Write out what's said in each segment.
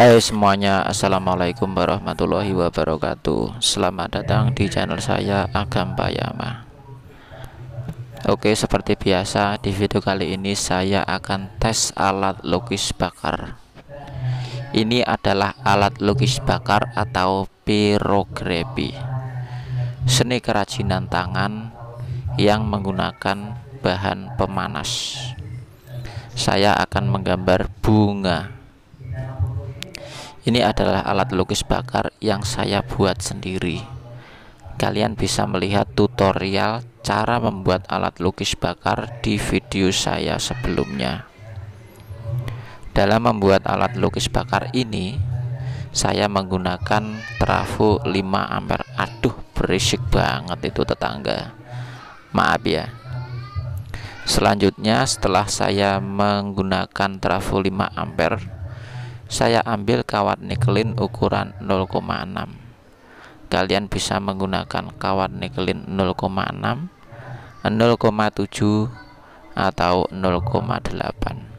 Hai semuanya Assalamualaikum warahmatullahi wabarakatuh. Selamat datang di channel saya Agam Payama. Oke seperti biasa di video kali ini saya akan tes alat lukis bakar. Ini adalah alat lukis bakar atau pirografi. Seni kerajinan tangan yang menggunakan bahan pemanas. Saya akan menggambar bunga ini adalah alat lukis bakar yang saya buat sendiri. Kalian bisa melihat tutorial cara membuat alat lukis bakar di video saya sebelumnya. Dalam membuat alat lukis bakar ini, saya menggunakan trafo 5 ampere. Aduh, berisik banget itu tetangga. Maaf ya. Selanjutnya setelah saya menggunakan trafo 5 ampere saya ambil kawat nikelin ukuran 0,6 kalian bisa menggunakan kawat nikelin 0,6 0,7 atau 0,8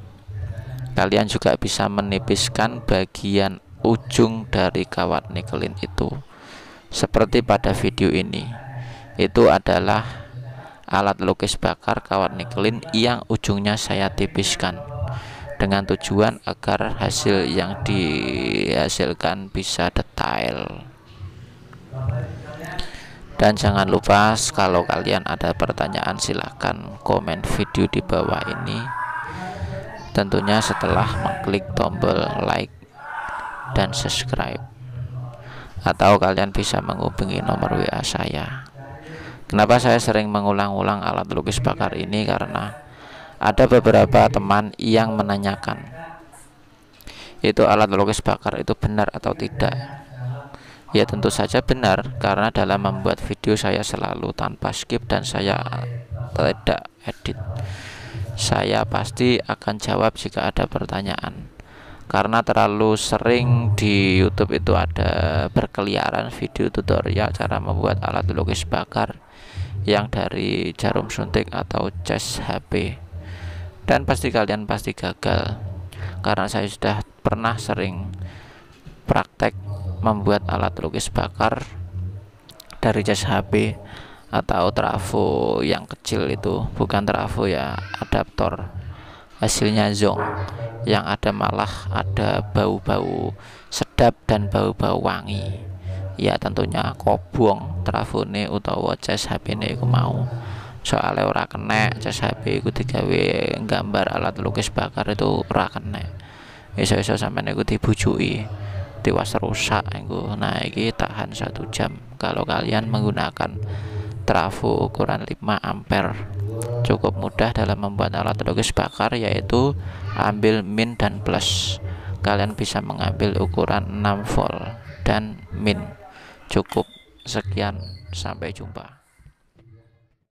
kalian juga bisa menipiskan bagian ujung dari kawat nikelin itu. Seperti pada video ini. Itu adalah alat lukis bakar kawat nikelin yang ujungnya saya tipiskan dengan tujuan agar hasil yang dihasilkan bisa detail. Dan jangan lupa kalau kalian ada pertanyaan silahkan komen video di bawah ini. Tentunya setelah mengklik tombol like dan subscribe. Atau kalian bisa menghubungi nomor WA saya. Kenapa saya sering mengulang-ulang alat lukis bakar ini? Karena ada beberapa teman yang menanyakan itu alat lukis bakar itu benar atau tidak? Ya tentu saja benar karena dalam membuat video saya selalu tanpa skip dan saya tidak edit. Saya pasti akan jawab jika ada pertanyaan. Karena terlalu sering di YouTube itu ada berkeliaran video tutorial cara membuat alat lukis bakar yang dari jarum suntik atau cas HP dan pasti kalian pasti gagal. Karena saya sudah pernah sering praktek membuat alat lukis bakar dari jas HP atau trafo yang kecil itu. Bukan trafo ya adaptor. Hasilnya zong. Yang ada malah ada bau-bau sedap dan bau-bau wangi. Ya tentunya kobong trafone utawa jas HP ini aku mau soalnya ora kena cas HP iku digawe gambar alat lukis bakar itu ora kena iso-iso sampean iku dibujuki tiwas rusak iku. Nah iki tahan satu jam. Kalau kalian menggunakan trafo ukuran 5 ampere cukup mudah dalam membuat alat lukis bakar yaitu ambil min dan plus. Kalian bisa mengambil ukuran 6 volt dan min. Cukup sekian sampai jumpa